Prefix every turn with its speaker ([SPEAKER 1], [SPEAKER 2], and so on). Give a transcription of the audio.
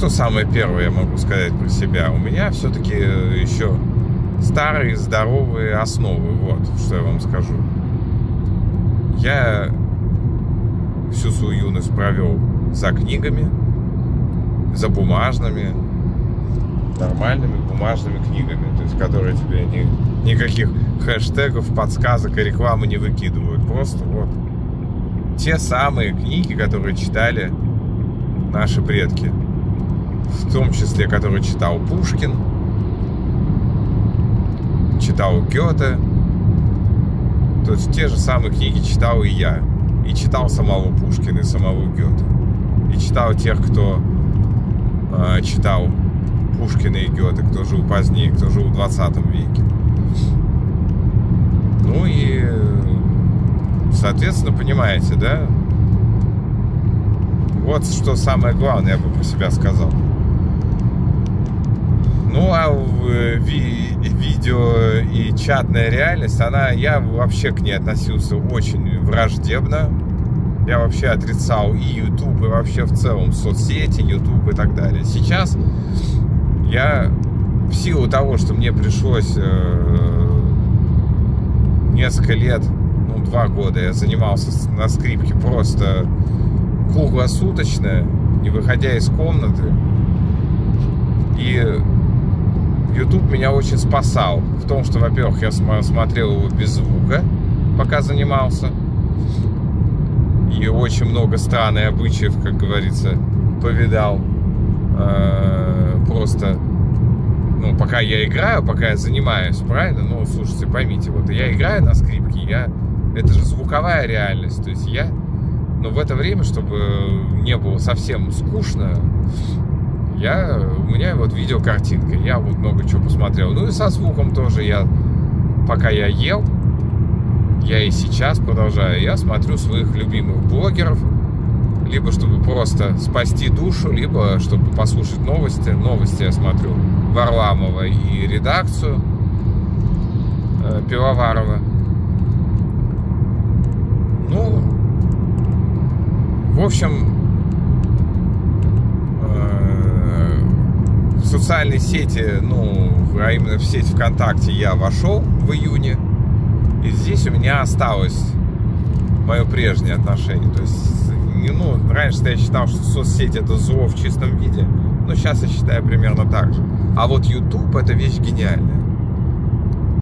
[SPEAKER 1] что самое первое я могу сказать про себя? У меня все-таки еще старые здоровые основы. Вот, что я вам скажу. Я всю свою юность провел за книгами, за бумажными, нормальными бумажными книгами, то есть которые тебе ни, никаких хэштегов, подсказок и рекламы не выкидывают. Просто вот те самые книги, которые читали наши предки. В том числе, которые читал Пушкин, читал Гёте. То есть те же самые книги читал и я. И читал самого Пушкина и самого Гёте. И читал тех, кто э, читал Пушкина и Гёте, кто жил позднее, кто жил в 20 веке. Ну и, соответственно, понимаете, да? Вот что самое главное, я бы про себя сказал. Ну, а ви видео и чатная реальность, она, я вообще к ней относился очень враждебно. Я вообще отрицал и YouTube, и вообще в целом соцсети, YouTube и так далее. Сейчас я в силу того, что мне пришлось э, несколько лет, ну, два года я занимался на скрипке просто круглосуточно, не выходя из комнаты. И YouTube меня очень спасал в том, что, во-первых, я смотрел его без звука, пока занимался. И очень много стран и обычаев, как говорится, повидал. Э, просто, ну, пока я играю, пока я занимаюсь, правильно? Ну, слушайте, поймите, вот я играю на скрипке, я... Это же звуковая реальность, то есть я... Но в это время, чтобы не было совсем скучно, я, у меня вот видеокартинка, я вот много чего посмотрел. Ну и со звуком тоже я, пока я ел, я и сейчас продолжаю, я смотрю своих любимых блогеров, либо чтобы просто спасти душу, либо чтобы послушать новости. Новости я смотрю Варламова и редакцию э, Пивоварова. Ну, в общем, социальной сети, ну, а именно в сеть ВКонтакте я вошел в июне. И здесь у меня осталось мое прежнее отношение. То есть, ну, раньше я считал, что соцсеть это зло в чистом виде, но сейчас я считаю примерно так же. А вот YouTube это вещь гениальная.